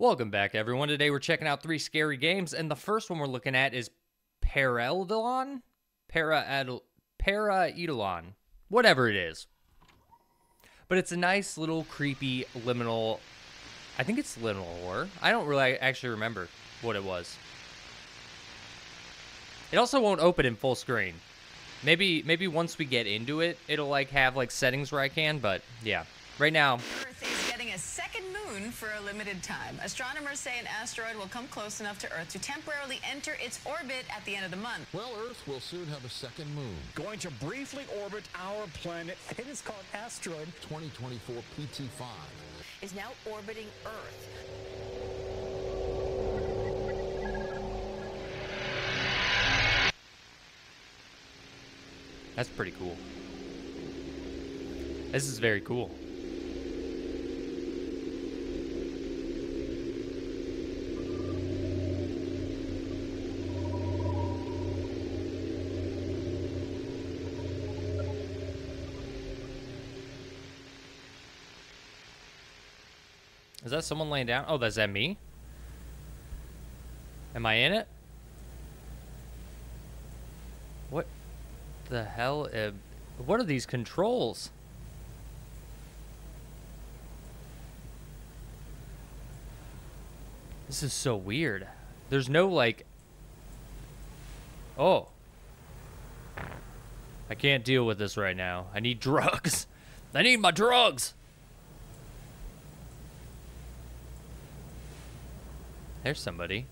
Welcome back, everyone. Today we're checking out three scary games, and the first one we're looking at is Paraldelon? Para. Whatever it is. But it's a nice little creepy liminal. I think it's liminal horror. I don't really actually remember what it was. It also won't open in full screen. Maybe maybe once we get into it, it'll like have like settings where I can, but yeah. Right now, a second moon for a limited time. Astronomers say an asteroid will come close enough to Earth to temporarily enter its orbit at the end of the month. Well, Earth will soon have a second moon. Going to briefly orbit our planet. It is called asteroid 2024 PT5. Is now orbiting Earth. that's pretty cool. This is very cool. Is that someone laying down? Oh, that's that me? Am I in it? What the hell? What are these controls? This is so weird. There's no like. Oh. I can't deal with this right now. I need drugs. I need my drugs. There's somebody.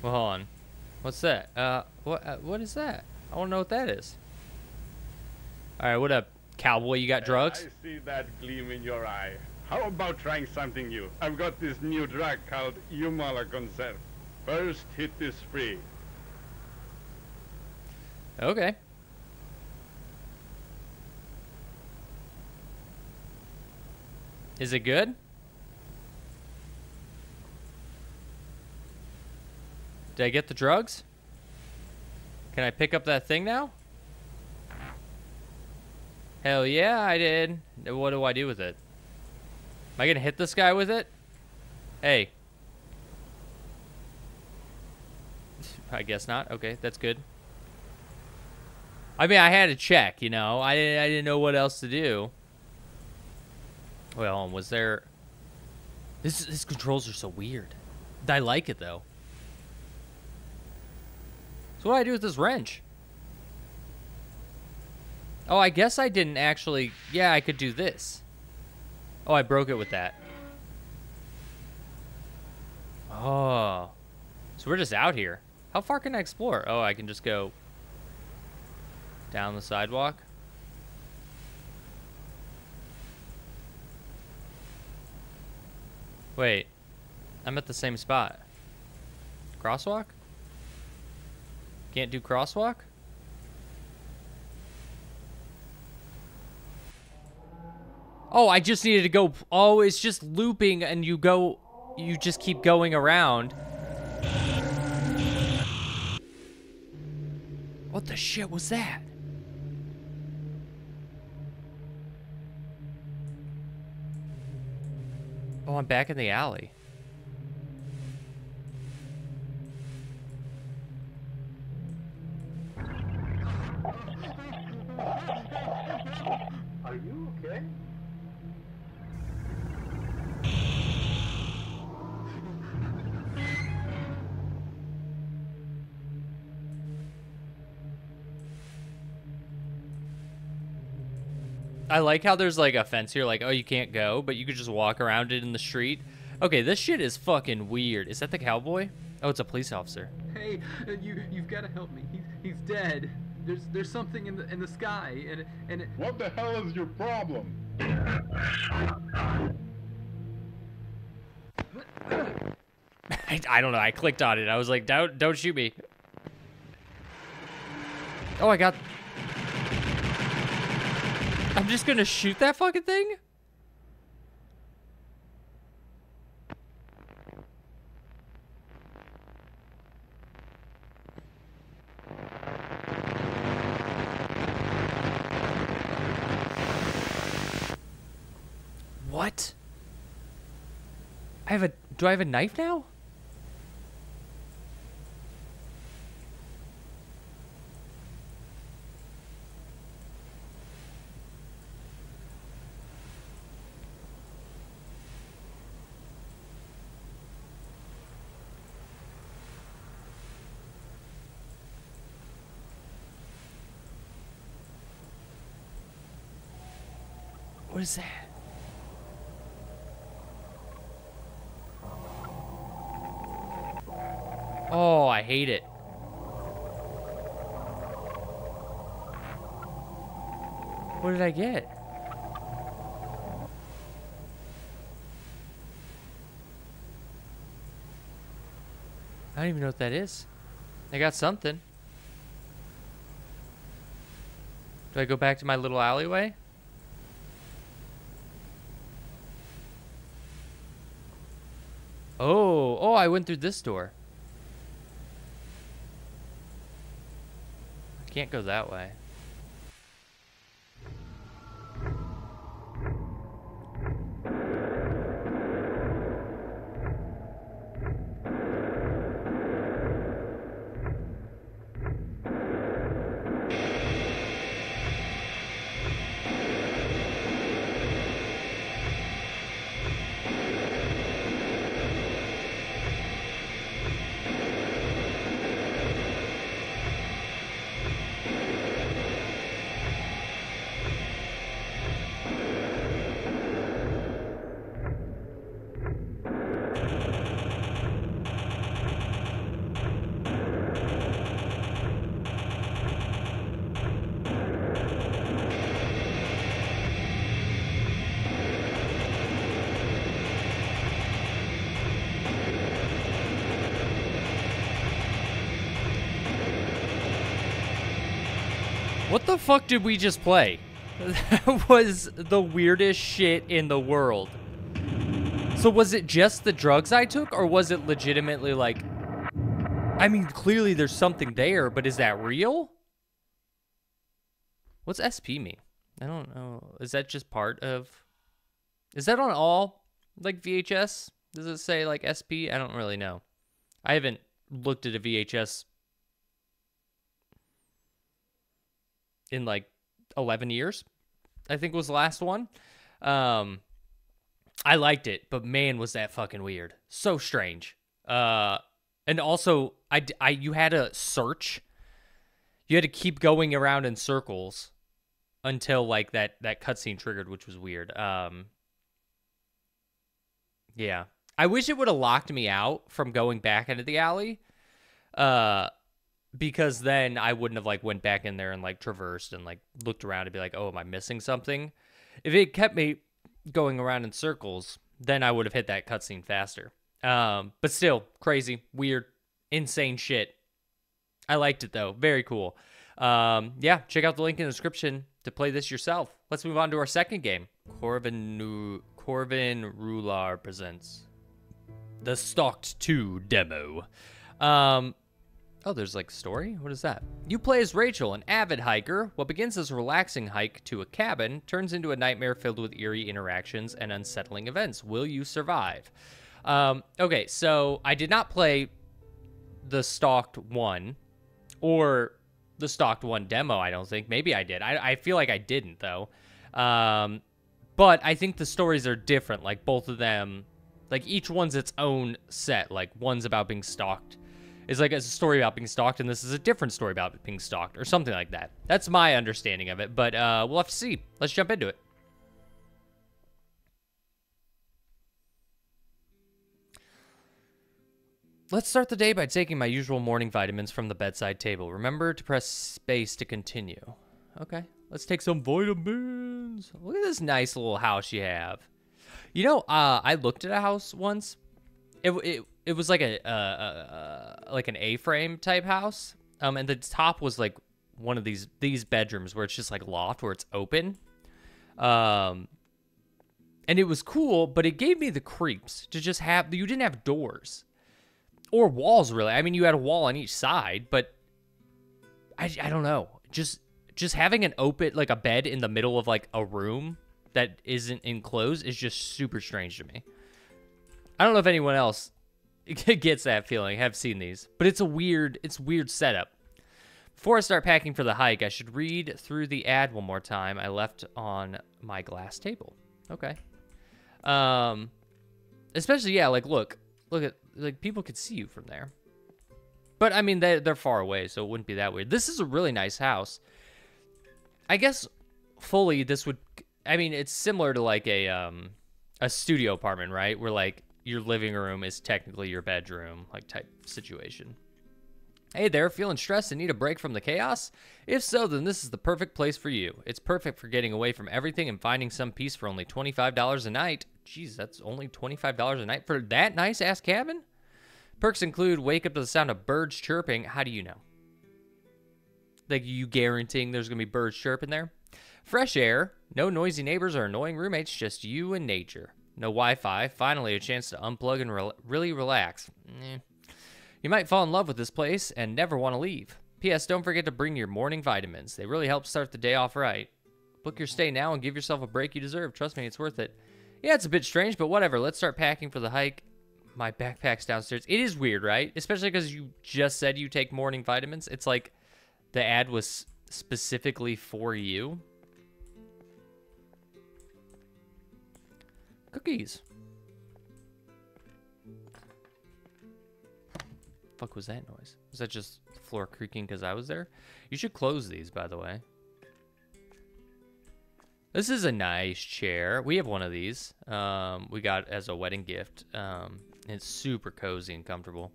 Well, hold on. What's that? Uh, what? Uh, what is that? I want to know what that is. All right, what up, cowboy? You got drugs? I see that gleam in your eye. How about trying something new? I've got this new drug called Humala Conserve. First hit is free. Okay. Is it good? Did I get the drugs? Can I pick up that thing now? Hell yeah, I did. What do I do with it? Am I gonna hit this guy with it? Hey. I guess not. Okay, that's good. I mean, I had to check, you know. I didn't, I didn't know what else to do. Well, um, was there... This, this controls are so weird. I like it, though. So what do I do with this wrench? Oh, I guess I didn't actually... Yeah, I could do this. Oh, I broke it with that. Oh. So we're just out here. How far can I explore? Oh, I can just go down the sidewalk. Wait. I'm at the same spot. Crosswalk? Can't do crosswalk? Oh, I just needed to go. Oh, it's just looping and you go. You just keep going around. What the shit was that? Oh, I'm back in the alley. I like how there's like a fence here, like, oh, you can't go, but you could just walk around it in the street. Okay, this shit is fucking weird. Is that the cowboy? Oh, it's a police officer. Hey, uh, you you've got to help me. He's he's dead. There's there's something in the in the sky, and and it, What the hell is your problem? I, I don't know. I clicked on it. I was like, don't don't shoot me. Oh, I got. I'm just gonna shoot that fucking thing. What? I have a. Do I have a knife now? What is that? Oh, I hate it. What did I get? I don't even know what that is. I got something. Do I go back to my little alleyway? Oh, oh, I went through this door. I can't go that way. What the fuck did we just play? That was the weirdest shit in the world. So was it just the drugs I took, or was it legitimately like... I mean, clearly there's something there, but is that real? What's SP mean? I don't know. Is that just part of... Is that on all, like, VHS? Does it say, like, SP? I don't really know. I haven't looked at a VHS in like 11 years i think was the last one. Um i liked it but man was that fucking weird. So strange. Uh and also i i you had to search. You had to keep going around in circles until like that that cutscene triggered which was weird. Um yeah. I wish it would have locked me out from going back into the alley. Uh because then I wouldn't have like went back in there and like traversed and like looked around and be like, oh, am I missing something? If it kept me going around in circles, then I would have hit that cutscene faster. Um, but still, crazy, weird, insane shit. I liked it though, very cool. Um, yeah, check out the link in the description to play this yourself. Let's move on to our second game. Korvin Korvin Rular presents the Stalked 2 demo. Um, Oh, there's like a story? What is that? You play as Rachel, an avid hiker. What begins as a relaxing hike to a cabin turns into a nightmare filled with eerie interactions and unsettling events. Will you survive? Um, okay, so I did not play the Stalked 1 or the Stalked 1 demo, I don't think. Maybe I did. I, I feel like I didn't, though. Um, but I think the stories are different. Like, both of them, like, each one's its own set. Like, one's about being stalked is like a story about being stalked, and this is a different story about being stalked, or something like that. That's my understanding of it, but uh, we'll have to see. Let's jump into it. Let's start the day by taking my usual morning vitamins from the bedside table. Remember to press space to continue. Okay, let's take some vitamins. Look at this nice little house you have. You know, uh, I looked at a house once. It, it it was like a, uh, uh, like an A-frame type house. Um, and the top was like one of these these bedrooms where it's just like loft where it's open. Um, and it was cool, but it gave me the creeps to just have you didn't have doors or walls really. I mean, you had a wall on each side, but I I don't know. Just just having an open like a bed in the middle of like a room that isn't enclosed is just super strange to me. I don't know if anyone else gets that feeling. Have seen these, but it's a weird, it's weird setup. Before I start packing for the hike, I should read through the ad one more time I left on my glass table. Okay. Um, especially yeah, like look, look at like people could see you from there. But I mean they they're far away, so it wouldn't be that weird. This is a really nice house. I guess fully this would I mean it's similar to like a um a studio apartment, right? Where like your living room is technically your bedroom, like type situation. Hey there, feeling stressed and need a break from the chaos? If so, then this is the perfect place for you. It's perfect for getting away from everything and finding some peace for only $25 a night. Jeez, that's only $25 a night for that nice ass cabin? Perks include wake up to the sound of birds chirping. How do you know? Like you guaranteeing there's going to be birds chirping there? Fresh air, no noisy neighbors or annoying roommates, just you and nature. No Wi Fi, finally a chance to unplug and re- really relax. Eh. You might fall in love with this place and never want to leave. P.S. Don't forget to bring your morning vitamins. They really help start the day off right. Book your stay now and give yourself a break you deserve. Trust me, it's worth it. Yeah, it's a bit strange, but whatever. Let's start packing for the hike. My backpack's downstairs. It is weird, right? Especially because you just said you take morning vitamins. It's like the ad was specifically for you. Cookies. fuck was that noise? Was that just the floor creaking because I was there? You should close these, by the way. This is a nice chair. We have one of these. Um, we got as a wedding gift. Um, it's super cozy and comfortable.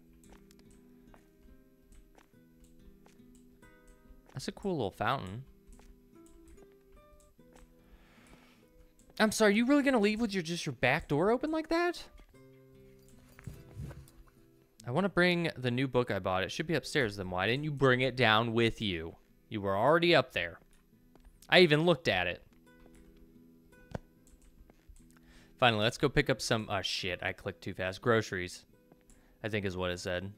That's a cool little fountain. I'm sorry, you really gonna leave with your just your back door open like that? I want to bring the new book I bought. It should be upstairs. Then why didn't you bring it down with you? You were already up there. I even looked at it. Finally, let's go pick up some. Oh shit! I clicked too fast. Groceries, I think is what it said.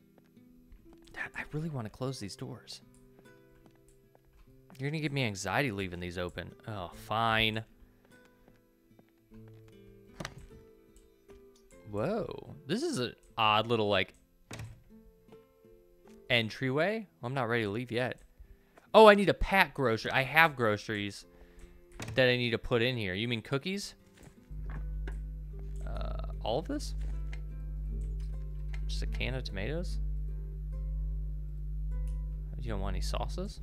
I really want to close these doors. You're gonna give me anxiety leaving these open. Oh, fine. Whoa, this is an odd little like entryway. I'm not ready to leave yet. Oh, I need a pack grocery. I have groceries that I need to put in here. You mean cookies? Uh, all of this? Just a can of tomatoes? You don't want any sauces?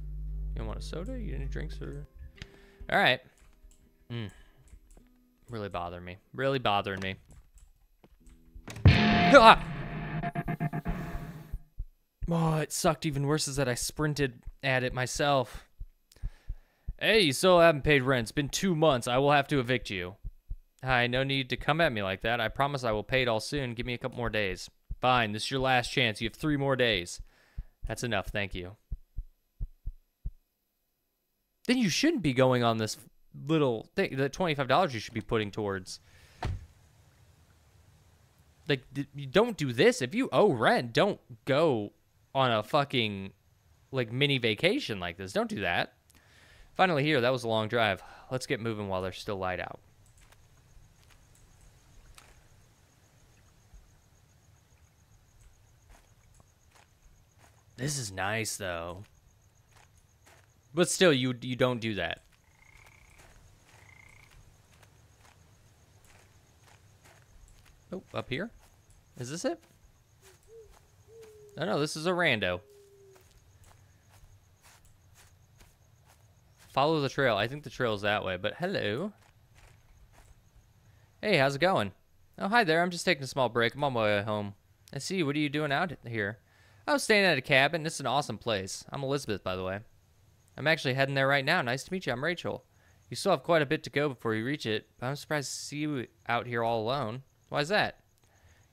You don't want a soda? You any drinks or? All right. Mm. Really bothering me. Really bothering me. Oh, it sucked even worse is that I sprinted at it myself. Hey, you still haven't paid rent. It's been two months. I will have to evict you. Hi, no need to come at me like that. I promise I will pay it all soon. Give me a couple more days. Fine, this is your last chance. You have three more days. That's enough, thank you. Then you shouldn't be going on this little thing. The $25 you should be putting towards. Like, don't do this. If you owe rent, don't go on a fucking like mini vacation like this. Don't do that. Finally here, that was a long drive. Let's get moving while there's still light out. This is nice though. But still you you don't do that. Oh, up here? Is this it? No, no, this is a rando. Follow the trail. I think the trail's that way, but hello. Hey, how's it going? Oh, hi there. I'm just taking a small break. I'm on my way home. I see. What are you doing out here? I was staying at a cabin. It's an awesome place. I'm Elizabeth, by the way. I'm actually heading there right now. Nice to meet you. I'm Rachel. You still have quite a bit to go before you reach it, but I'm surprised to see you out here all alone. Why's that?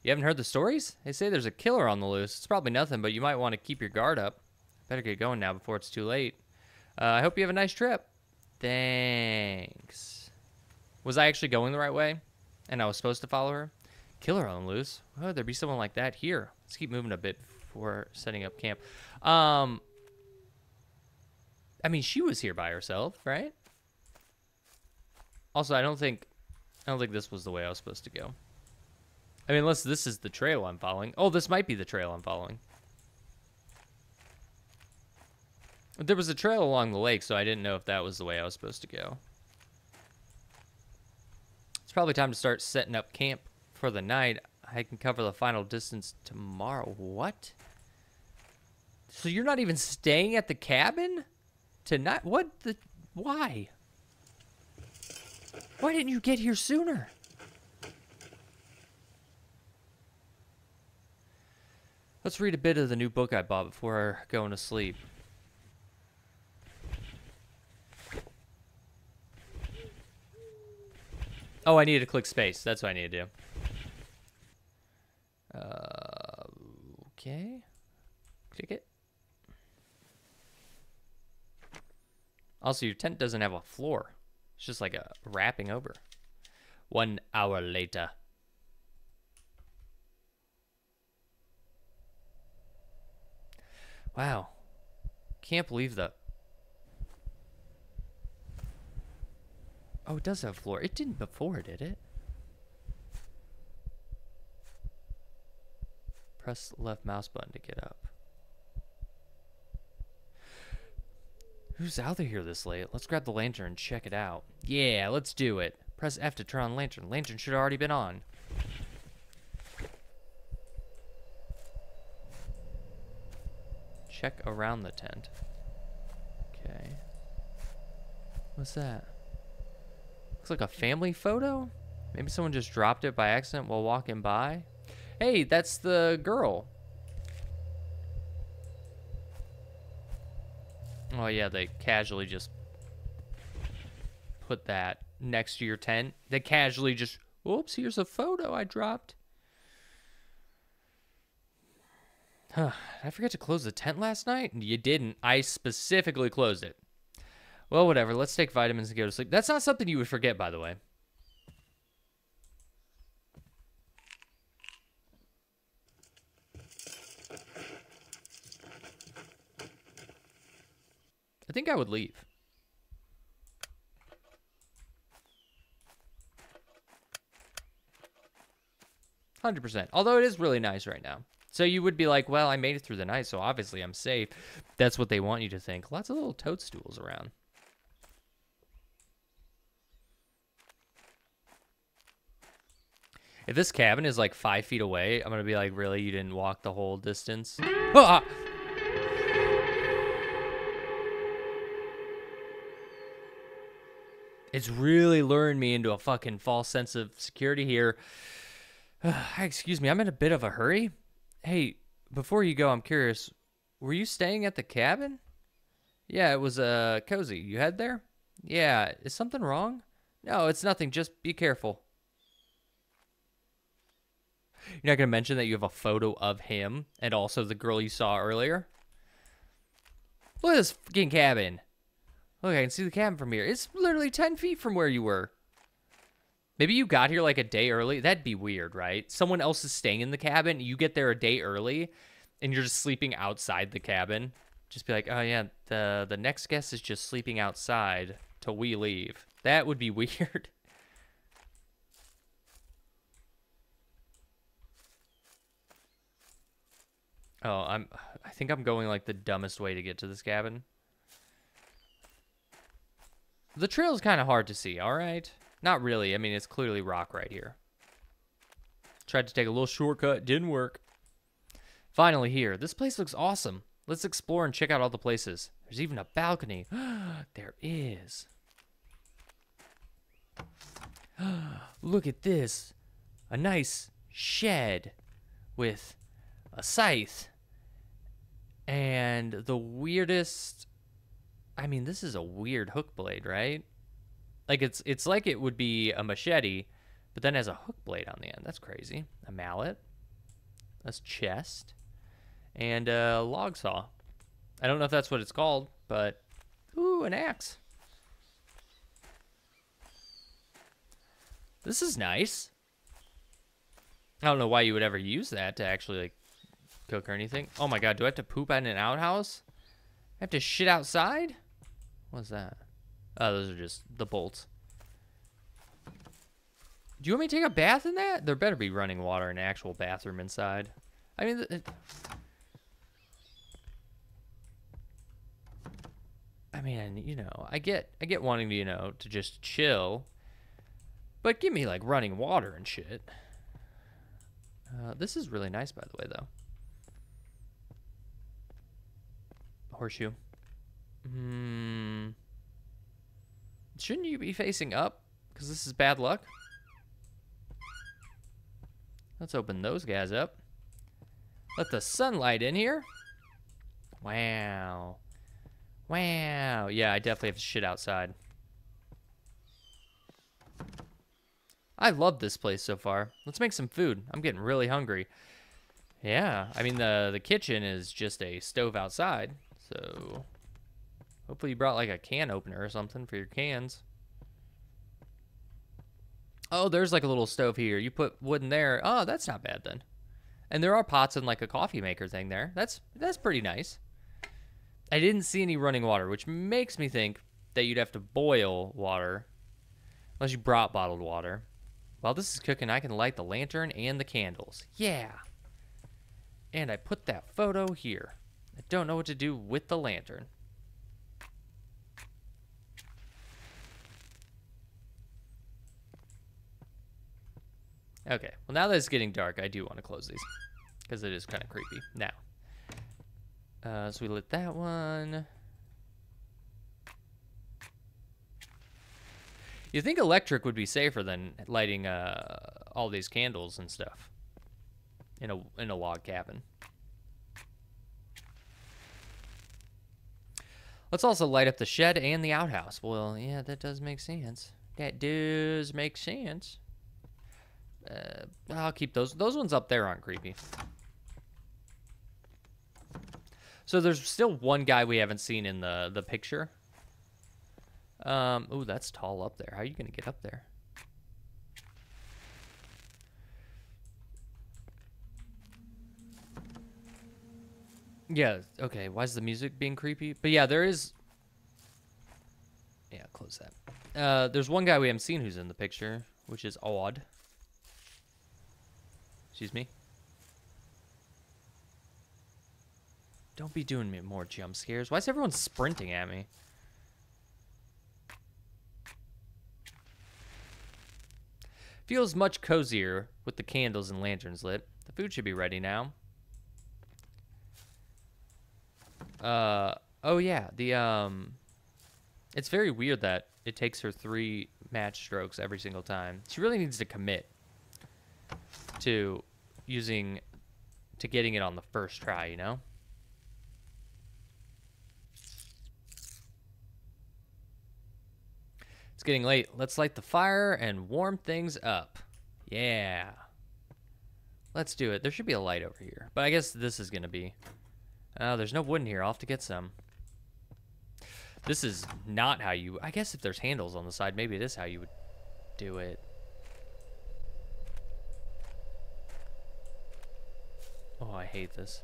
You haven't heard the stories? They say there's a killer on the loose. It's probably nothing, but you might want to keep your guard up. Better get going now before it's too late. Uh, I hope you have a nice trip. Thanks. Was I actually going the right way? And I was supposed to follow her? Killer on the loose? Why would there be someone like that here? Let's keep moving a bit before setting up camp. Um, I mean, she was here by herself, right? Also, I don't think I don't think this was the way I was supposed to go. I mean, unless this is the trail I'm following. Oh, this might be the trail I'm following. There was a trail along the lake, so I didn't know if that was the way I was supposed to go. It's probably time to start setting up camp for the night. I can cover the final distance tomorrow. What? So you're not even staying at the cabin tonight? What the? Why? Why didn't you get here sooner? Let's read a bit of the new book I bought before going to sleep. Oh, I need to click space. That's what I need to do. Uh, okay. Click it. Also, your tent doesn't have a floor. It's just like a wrapping over. One hour later. Wow. Can't believe that. Oh, it does have floor. It didn't before, did it? Press left mouse button to get up. Who's out of here this late? Let's grab the lantern and check it out. Yeah, let's do it. Press F to turn on lantern. Lantern should have already been on. Check around the tent. Okay. What's that? Looks like a family photo? Maybe someone just dropped it by accident while walking by? Hey, that's the girl. Oh yeah, they casually just put that next to your tent. They casually just, whoops, here's a photo I dropped. Huh, I forget to close the tent last night? You didn't. I specifically closed it. Well, whatever. Let's take vitamins and go to sleep. That's not something you would forget, by the way. I think I would leave. Hundred percent. Although it is really nice right now. So you would be like, well, I made it through the night, so obviously I'm safe. That's what they want you to think. Lots of little toadstools around. If this cabin is like five feet away, I'm gonna be like, really? You didn't walk the whole distance? Ah! It's really luring me into a fucking false sense of security here. Excuse me, I'm in a bit of a hurry. Hey, before you go, I'm curious. Were you staying at the cabin? Yeah, it was uh cozy. You head there? Yeah, is something wrong? No, it's nothing. Just be careful. You're not going to mention that you have a photo of him and also the girl you saw earlier? Look at this fucking cabin. Look, I can see the cabin from here. It's literally 10 feet from where you were. Maybe you got here like a day early. That'd be weird, right? Someone else is staying in the cabin. You get there a day early and you're just sleeping outside the cabin. Just be like, oh yeah, the the next guest is just sleeping outside till we leave. That would be weird. Oh, I'm I think I'm going like the dumbest way to get to this cabin. The trail is kind of hard to see, all right? Not really. I mean, it's clearly rock right here. Tried to take a little shortcut, didn't work. Finally here. This place looks awesome. Let's explore and check out all the places. There's even a balcony. there is. Look at this. A nice shed with a scythe and the weirdest I mean, this is a weird hook blade, right? Like it's it's like it would be a machete, but then has a hook blade on the end. That's crazy. A mallet. That's chest. And a log saw. I don't know if that's what it's called, but ooh, an axe. This is nice. I don't know why you would ever use that to actually like cook or anything. Oh my god, do I have to poop at an outhouse? I have to shit outside? What's that? Oh, those are just the bolts. Do you want me to take a bath in that? There better be running water in an actual bathroom inside. I mean, I mean, you know, I get, I get wanting to, you know, to just chill, but give me like running water and shit. Uh, this is really nice, by the way, though. Horseshoe. Hmm. Shouldn't you be facing up? Because this is bad luck. Let's open those guys up. Let the sunlight in here. Wow. Wow. Yeah, I definitely have to shit outside. I love this place so far. Let's make some food. I'm getting really hungry. Yeah, I mean the the kitchen is just a stove outside, so hopefully you brought like a can opener or something for your cans. Oh, there's like a little stove here. You put wood in there. Oh, that's not bad then. And there are pots and like a coffee maker thing there. That's that's pretty nice. I didn't see any running water, which makes me think that you'd have to boil water unless you brought bottled water. While this is cooking, I can light the lantern and the candles. Yeah. And I put that photo here. I don't know what to do with the lantern. Okay, well now that it's getting dark, I do want to close these. Because it is kind of creepy. Now. Uh, so we lit that one. You think electric would be safer than lighting uh, all these candles and stuff in a in a log cabin. Let's also light up the shed and the outhouse. Well, yeah, that does make sense. That does make sense. Uh, I'll keep those. Those ones up there aren't creepy. So there's still one guy we haven't seen in the the picture. Um, ooh, that's tall up there. How are you gonna get up there? Yeah, okay. Why is the music being creepy? But yeah, there is... Yeah, close that. Uh, there's one guy we haven't seen who's in the picture, which is odd. Excuse me? Don't be doing me more jump scares. Why is everyone sprinting at me? Feels much cozier with the candles and lanterns lit. The food should be ready now. Uh, oh yeah, the, um, it's very weird that it takes her three match strokes every single time. She really needs to commit to using, to getting it on the first try, you know? It's getting late. Let's light the fire and warm things up. Yeah. Let's do it. There should be a light over here. But I guess this is going to be... Oh, there's no wood in here. I'll have to get some. This is not how you... I guess if there's handles on the side, maybe it is how you would do it. Oh, I hate this.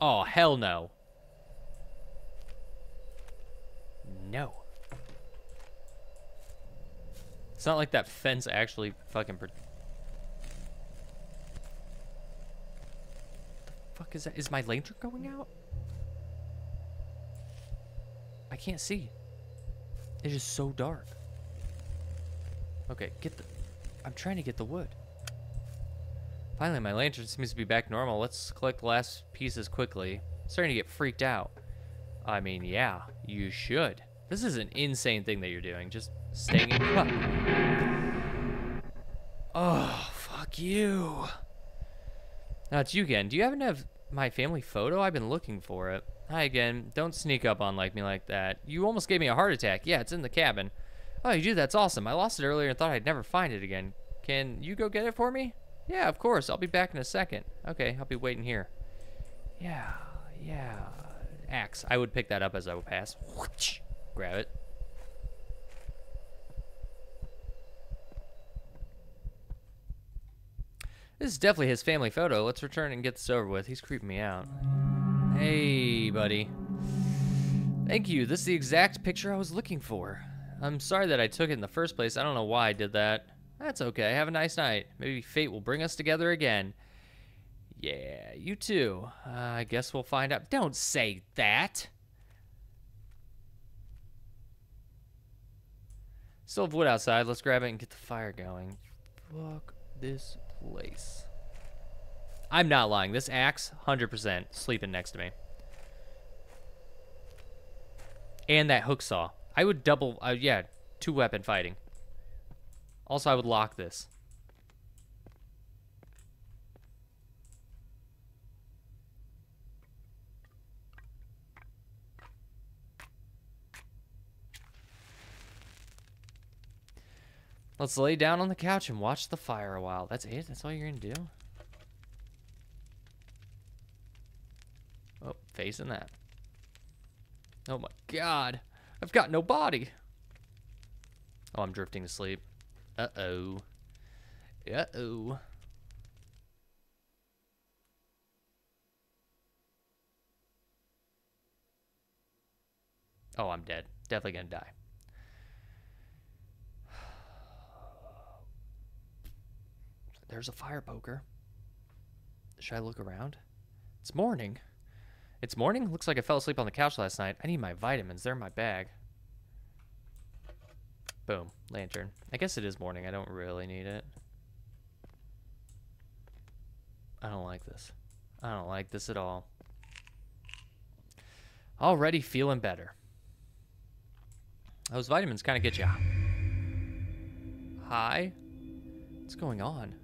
Oh, hell no. No. It's not like that fence actually fucking... the fuck is that? Is my lantern going out? I can't see. It is just so dark. Okay, get the... I'm trying to get the wood. Finally, my lantern seems to be back normal. Let's collect the last pieces quickly. starting to get freaked out. I mean, yeah, you should. This is an insane thing that you're doing. Just staying in... Oh, fuck you. Now it's you again. Do you happen to have my family photo? I've been looking for it. Hi again. Don't sneak up on like me like that. You almost gave me a heart attack. Yeah, it's in the cabin. Oh, you do? That's awesome. I lost it earlier and thought I'd never find it again. Can you go get it for me? Yeah, of course. I'll be back in a second. Okay, I'll be waiting here. Yeah, yeah. Axe. I would pick that up as I would pass. Grab it. This is definitely his family photo. Let's return and get this over with. He's creeping me out. Hey, buddy. Thank you. This is the exact picture I was looking for. I'm sorry that I took it in the first place. I don't know why I did that. That's okay. Have a nice night. Maybe fate will bring us together again. Yeah, you too. Uh, I guess we'll find out. Don't say that. Still have wood outside. Let's grab it and get the fire going. Fuck this place. I'm not lying. This axe, 100% sleeping next to me. And that hook saw. I would double, uh, yeah, two weapon fighting. Also, I would lock this. Let's lay down on the couch and watch the fire a while. That's it? That's all you're going to do? Oh, facing that. Oh my god. I've got no body. Oh, I'm drifting to sleep. Uh-oh. Uh-oh. Oh, I'm dead. Definitely gonna die. There's a fire poker. Should I look around? It's morning. It's morning? Looks like I fell asleep on the couch last night. I need my vitamins. They're in my bag. Boom. Lantern. I guess it is morning. I don't really need it. I don't like this. I don't like this at all. Already feeling better. Those vitamins kind of get you high. What's going on?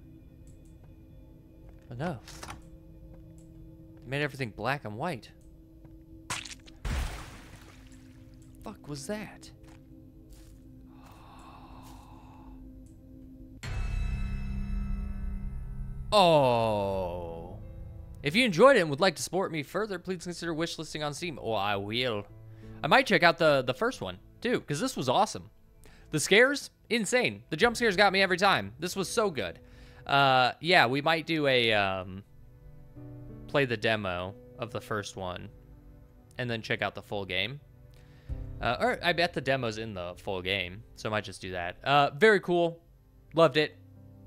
No. Made everything black and white. Fuck was that? Oh. If you enjoyed it and would like to support me further, please consider wishlisting on Steam. Oh, I will. I might check out the, the first one, too, because this was awesome. The scares, insane. The jump scares got me every time. This was so good. Uh, yeah, we might do a, um, play the demo of the first one and then check out the full game. Uh, or I bet the demo's in the full game, so I might just do that. Uh, very cool. Loved it.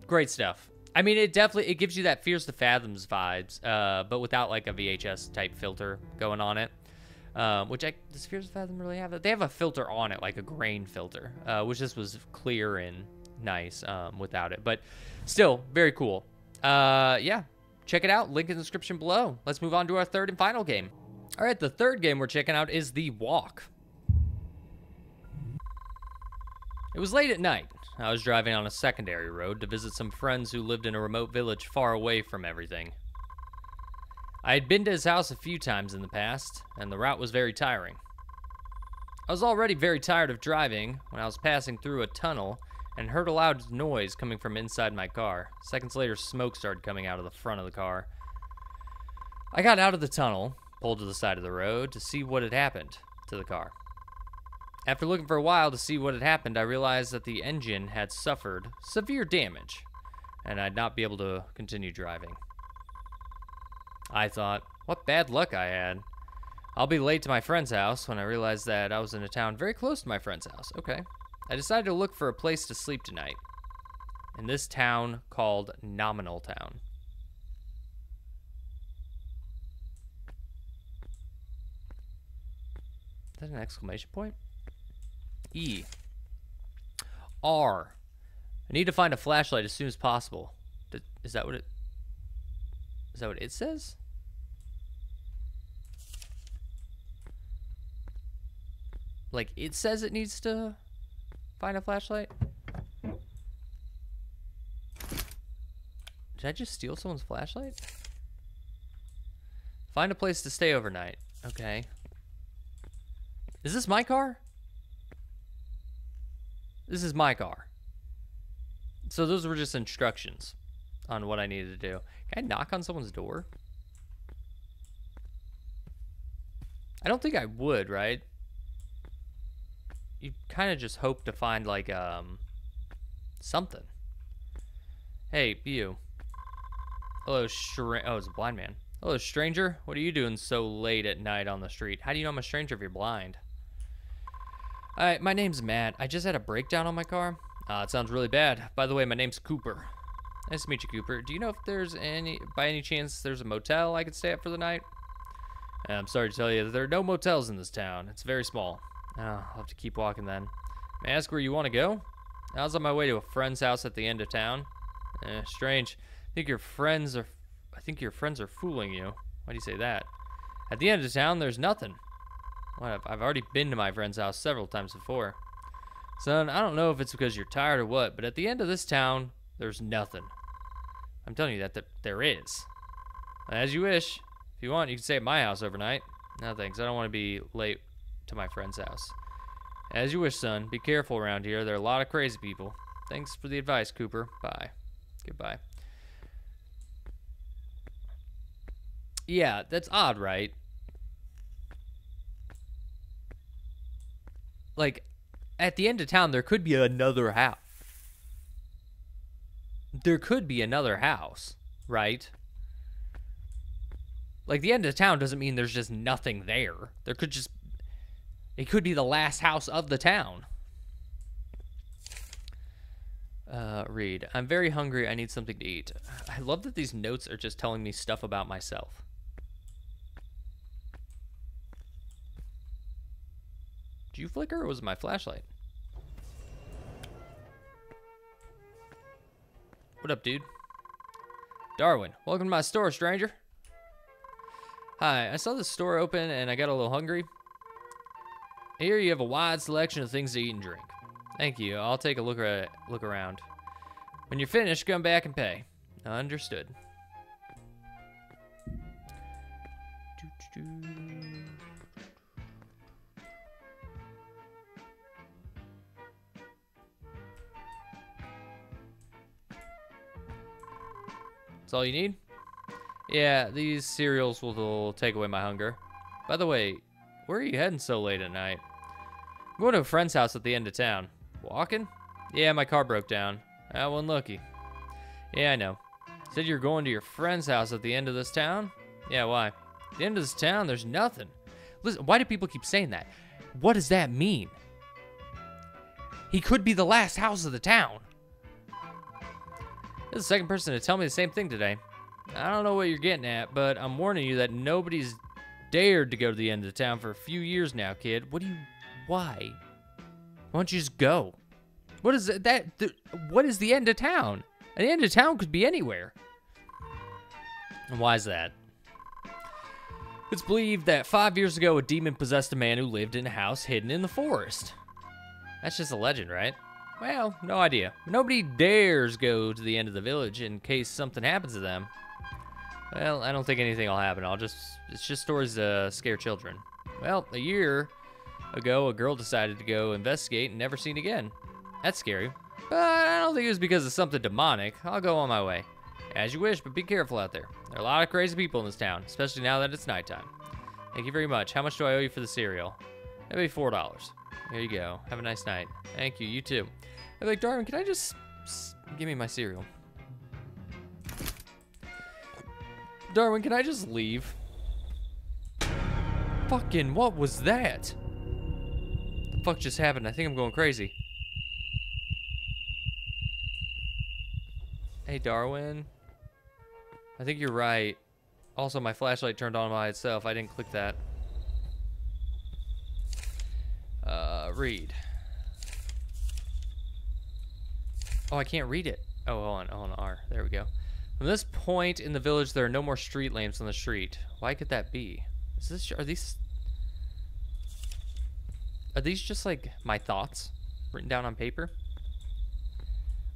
Great stuff. I mean, it definitely it gives you that Fears to Fathoms vibes, uh, but without like a VHS type filter going on it. Um, which I does Fears to Fathom really have that? They have a filter on it, like a grain filter, uh, which this was clear and nice um, without it. But still, very cool. Uh, yeah, check it out. Link in the description below. Let's move on to our third and final game. All right, the third game we're checking out is The Walk. It was late at night. I was driving on a secondary road to visit some friends who lived in a remote village far away from everything. I had been to his house a few times in the past, and the route was very tiring. I was already very tired of driving when I was passing through a tunnel and heard a loud noise coming from inside my car. Seconds later, smoke started coming out of the front of the car. I got out of the tunnel, pulled to the side of the road to see what had happened to the car. After looking for a while to see what had happened, I realized that the engine had suffered severe damage, and I'd not be able to continue driving. I thought, what bad luck I had. I'll be late to my friend's house when I realized that I was in a town very close to my friend's house. Okay. I decided to look for a place to sleep tonight. In this town called Nominal Town. Is that an exclamation point? E. R. I need to find a flashlight as soon as possible. Is that what it... Is that what it says? Like, it says it needs to find a flashlight? Did I just steal someone's flashlight? Find a place to stay overnight. Okay. Is this my car? This is my car. So those were just instructions on what I needed to do. Can I knock on someone's door? I don't think I would, right? You kind of just hope to find like um something. Hey, you. Hello, stra- oh, it's a blind man. Hello, stranger. What are you doing so late at night on the street? How do you know I'm a stranger if you're blind? Hi, my name's Matt. I just had a breakdown on my car. Uh, it sounds really bad. By the way, my name's Cooper. Nice to meet you, Cooper. Do you know if there's any, by any chance, there's a motel I could stay at for the night? I'm sorry to tell you, there are no motels in this town. It's very small. Uh, I'll have to keep walking then. May I ask where you want to go? I was on my way to a friend's house at the end of town. Eh, strange. I think your friends are, I think your friends are fooling you. Why do you say that? At the end of town, there's nothing. What? I've, already been to my friend's house several times before. Son, I don't know if it's because you're tired or what, but at the end of this town, there's nothing. I'm telling you that th- there is. As you wish. If you want, you can stay at my house overnight. No thanks. I don't want to be late to my friend's house. As you wish, son. Be careful around here. There are a lot of crazy people. Thanks for the advice, Cooper. Bye. Goodbye. Yeah, that's odd, right? Like, at the end of town, there could be another house. There could be another house, right? Like, the end of town doesn't mean there's just nothing there. There could just. It could be the last house of the town. Uh, read. I'm very hungry. I need something to eat. I love that these notes are just telling me stuff about myself. Did you flicker or was it my flashlight? What up, dude? Darwin, welcome to my store, stranger. Hi, I saw the store open and I got a little hungry. Here you have a wide selection of things to eat and drink. Thank you. I'll take a look, look around. When you're finished, come back and pay. Understood. That's all you need? Yeah, these cereals will take away my hunger. By the way, where are you heading so late at night? I'm going to a friend's house at the end of town. Walking? Yeah, my car broke down. I wasn't lucky. Yeah, I know. Said you're going to your friend's house at the end of this town? Yeah, why? At the end of this town, there's nothing. Listen, why do people keep saying that? What does that mean? He could be the last house of the town. This is the second person to tell me the same thing today. I don't know what you're getting at, but I'm warning you that nobody's dared to go to the end of the town for a few years now, kid. What do you... Why? Why don't you just go? What is that? th- what is the end of town? The end of town could be anywhere. And why is that? It's believed that five years ago, a demon possessed a man who lived in a house hidden in the forest. That's just a legend, right? Well, no idea. Nobody dares go to the end of the village in case something happens to them. Well, I don't think anything will happen. I'll just, it's just stories to scare children. Well, a year ago, a girl decided to go investigate and never seen again. That's scary. But I don't think it was because of something demonic. I'll go on my way. As you wish, but be careful out there. There are a lot of crazy people in this town, especially now that it's nighttime. Thank you very much. How much do I owe you for the cereal? Maybe four dollars. There you go. Have a nice night. Thank you. You too. I'm like, Darwin, can I just s- give me my cereal? Darwin, can I just leave? Fucking, what was that? Fuck just happened? I think I'm going crazy. Hey, Darwin. I think you're right. Also, my flashlight turned on by itself. I didn't click that. Uh, read. Oh, I can't read it. Oh, hold on, hold on, R. There we go. From this point in the village, there are no more street lamps on the street. Why could that be? Is this? Are these? Are these just like my thoughts written down on paper?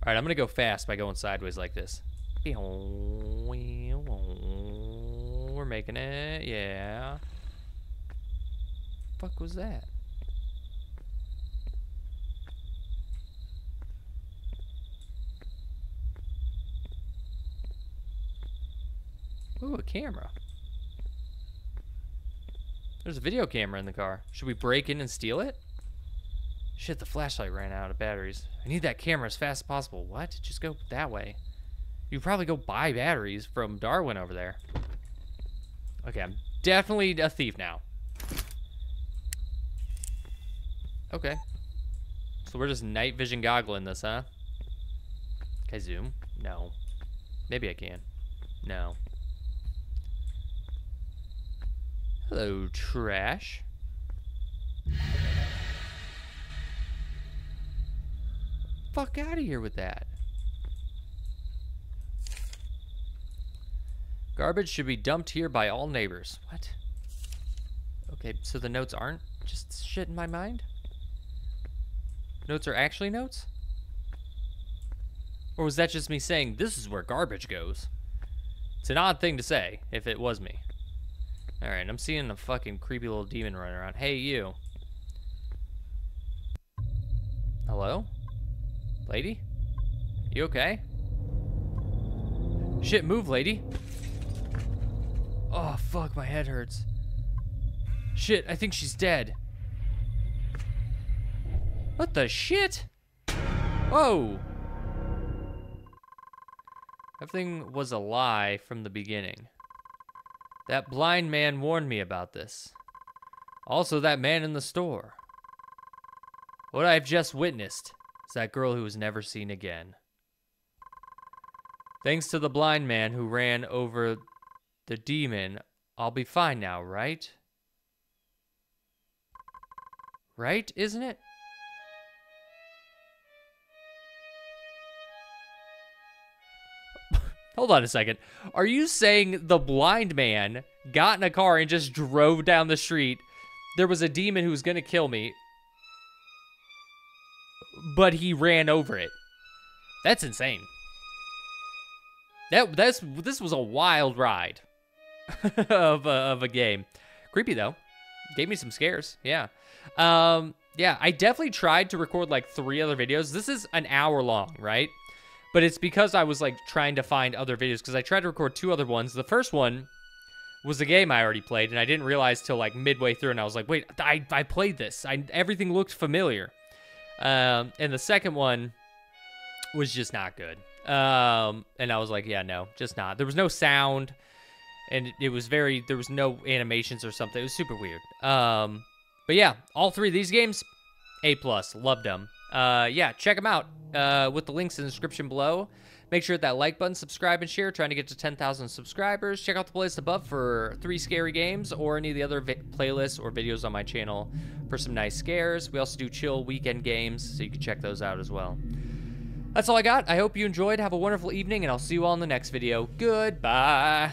All right, I'm gonna go fast by going sideways like this. We're making it, yeah. Fuck was that? Ooh, a camera. There's a video camera in the car. Should we break in and steal it? Shit, the flashlight ran out of batteries. I need that camera as fast as possible. What? Just go that way. You probably go buy batteries from Darwin over there. Okay, I'm definitely a thief now. Okay. So we're just night vision goggling this, huh? Can I zoom? No. Maybe I can. No. Hello, trash. Fuck out of here with that. Garbage should be dumped here by all neighbors. What? Okay, so the notes aren't just shit in my mind? Notes are actually notes? Or was that just me saying, this is where garbage goes? It's an odd thing to say, if it was me. Alright, I'm seeing a fucking creepy little demon running around. Hey, you. Hello? Lady? You okay? Shit, move, lady. Oh, fuck, my head hurts. Shit, I think she's dead. What the shit? Oh. Whoa! Everything was a lie from the beginning. That blind man warned me about this. Also, that man in the store. What I've just witnessed is that girl who was never seen again. Thanks to the blind man who ran over the demon, I'll be fine now, right? Right, isn't it? Hold on a second. Are you saying the blind man got in a car and just drove down the street? There was a demon who was going to kill me, but he ran over it. That's insane. That that's this was a wild ride of a, of a game. Creepy though. Gave me some scares. Yeah. Um yeah, I definitely tried to record like three other videos. This is an hour long, right? But it's because I was like trying to find other videos because I tried to record two other ones. The first one was a game I already played and I didn't realize till like midway through and I was like, wait, I, I played this. I everything looked familiar. Um, and the second one was just not good. Um, and I was like, yeah, no, just not. There was no sound and it was very there was no animations or something. It was super weird. Um, but yeah, all three of these games, A plus, loved them. Uh, yeah, check them out uh, with the links in the description below. Make sure to hit that like button, subscribe, and share. Trying to get to 10,000 subscribers. Check out the playlist above for three scary games or any of the other playlists or videos on my channel for some nice scares. We also do chill weekend games, so you can check those out as well. That's all I got. I hope you enjoyed. Have a wonderful evening, and I'll see you all in the next video. Goodbye.